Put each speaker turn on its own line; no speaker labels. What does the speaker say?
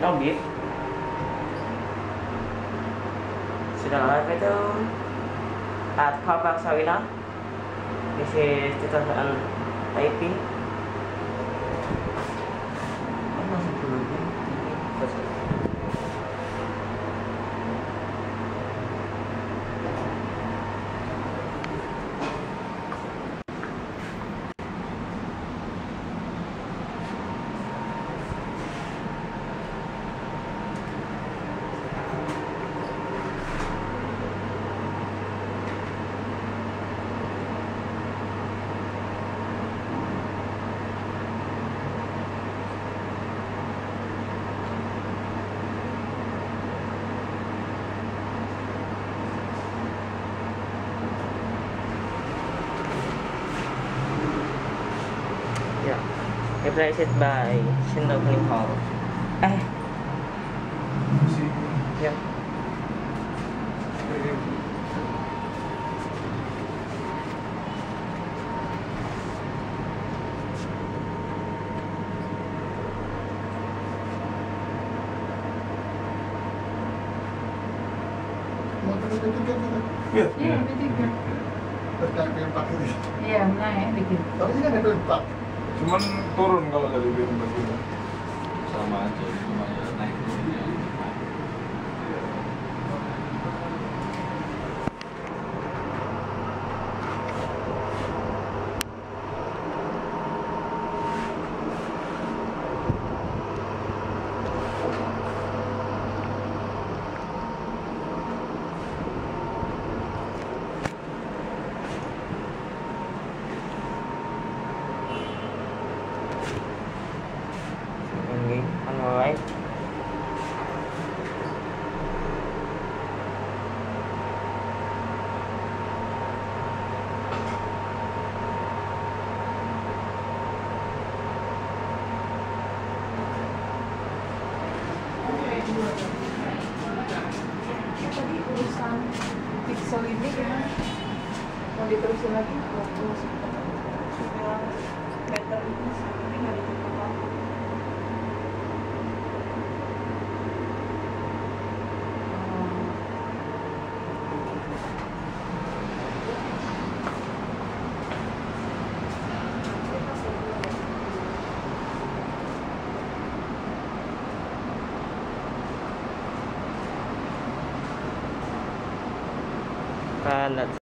Robit sudah live itu? At Hobak Sawina this is 2018 Yeah. Replaced by Schindler Clean Call. Eh, yeah.
Iya.
Iya, bertiga. Iya, nah ya bikin.
Cuman turun kalau dari BM begini.
sama aja cuma
Tadi urusan pixel ini gimana? Mau diterusin lagi? Waktu sudah better ini nggak ditutup
kalat